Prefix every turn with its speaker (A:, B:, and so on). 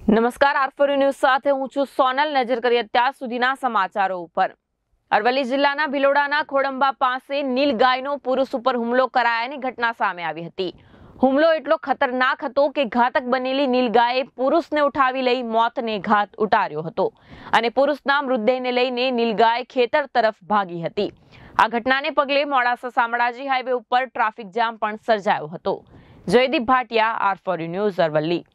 A: નમસ્કાર આરફોરી ન્યૂઝ સાથે હું છું સોનલ નજર કરીએ અત્યાર સુધીના સમાચારો ઉપર અરવલ્લી જિલ્લાના ભિલોડાના ખોડંબા પાસે નીલગાયનો પુરુષ ઉપર હુમલો કરાયાની ઘટના સામે આવી હતી હુમલો એટલો ખતરનાક હતો કે ઘાતક બનેલી નીલગાયે પુરુષને ઉઠાવી લઈ મોતને ઘાત ઉતાર્યો હતો અને પુરુષના મૃતદેહને લઈને નીલગાય ખેતર તરફ ભાગી હતી આ ઘટનાને પગલે મોડાસા શામળાજી હાઈવે ઉપર ટ્રાફિક જામ પણ સર્જાયો હતો Jaydeep Bhatia R four news Aravalli